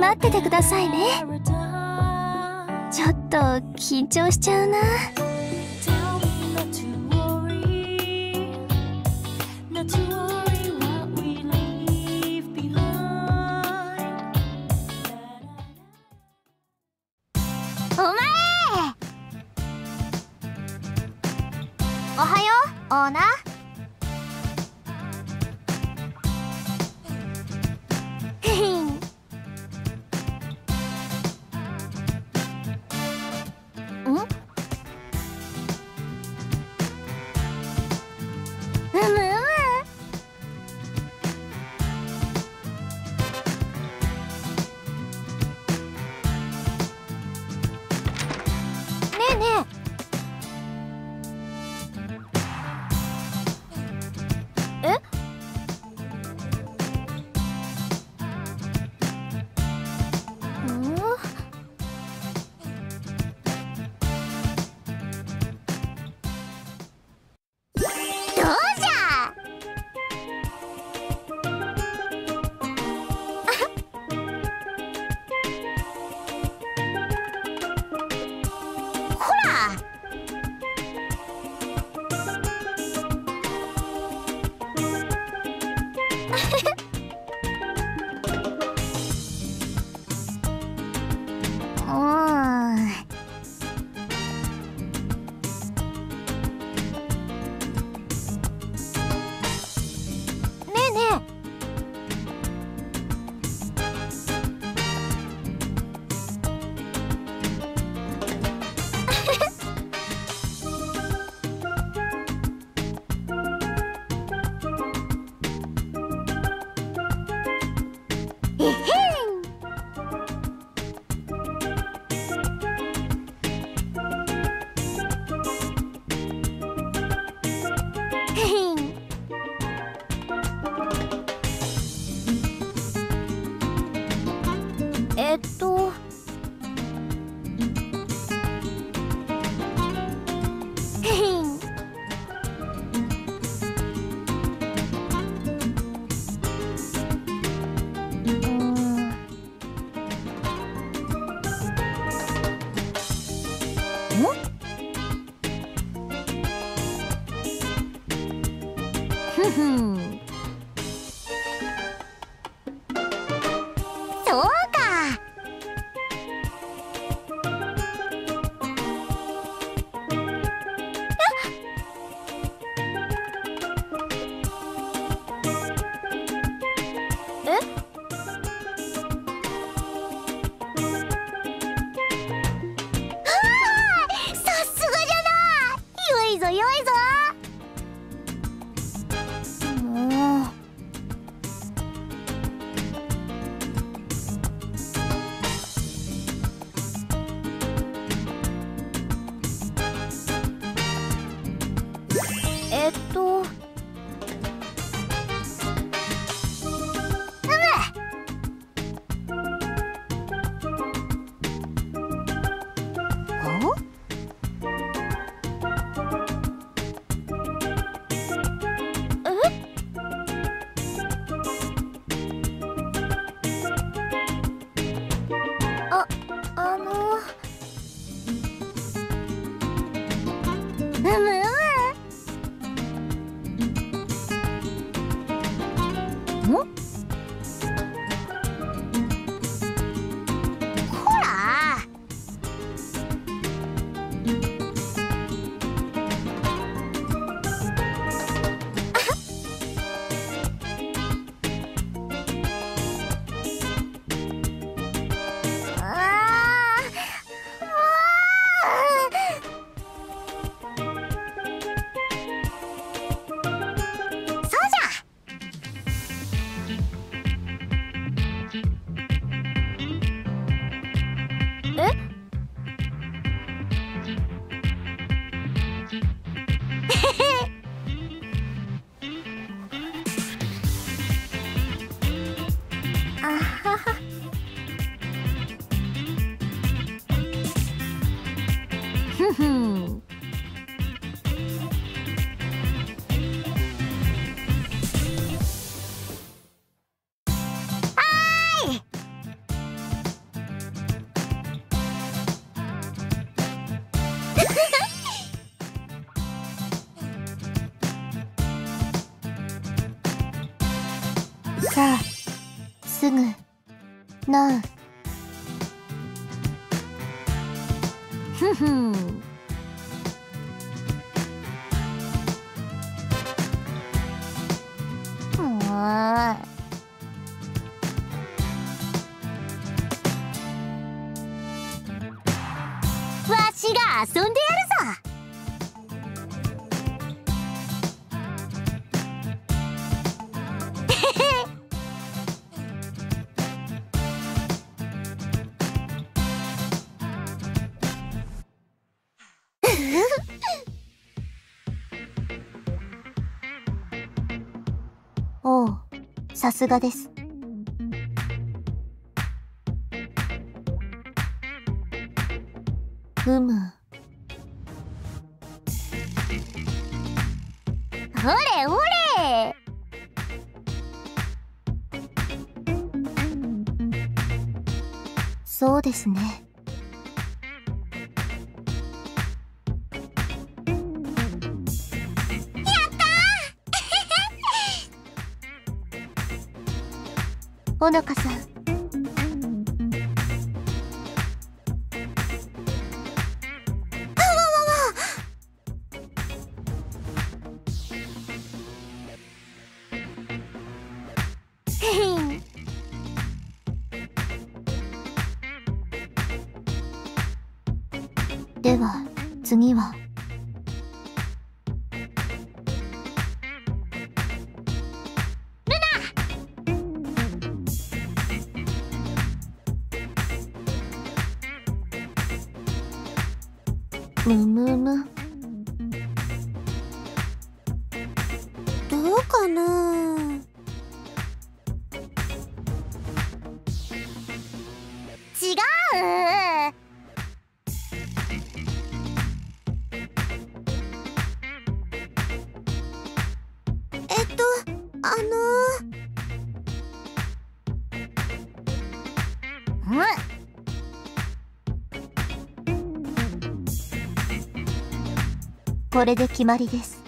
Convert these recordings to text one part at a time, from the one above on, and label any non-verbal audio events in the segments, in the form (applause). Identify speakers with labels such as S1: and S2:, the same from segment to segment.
S1: 待っててくださいね。ちょっと緊張しちゃうな。お前！おはようオーナー。どう。っとな。うふふん。わしが遊んでやるぞ。おうさすがです。ふむほれほれ。そうですね。ほのかさん。では次は。むむむどうかな？あのうん。これで決まりです。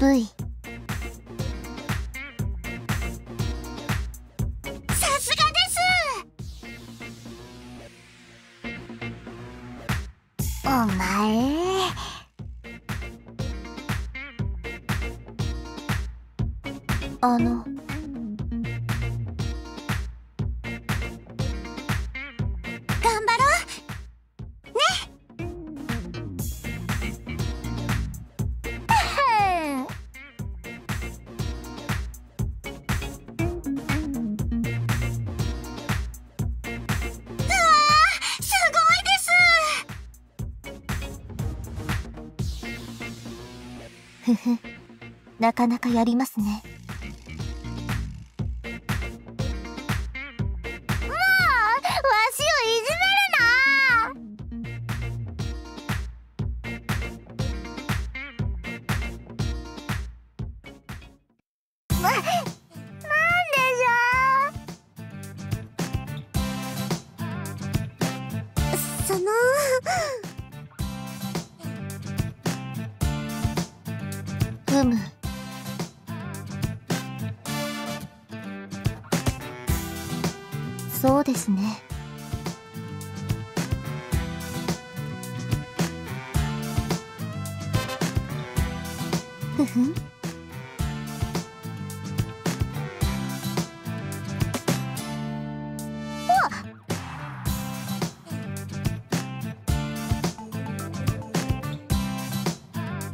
S1: V さすがです。お前。あの。ふ (laughs) ふなかなかやりますね。もうわしをいじめるな。ななんでしょそのそうですねふふん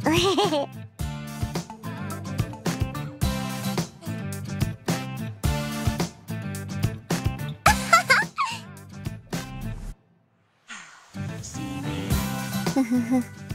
S1: うへへへふふふ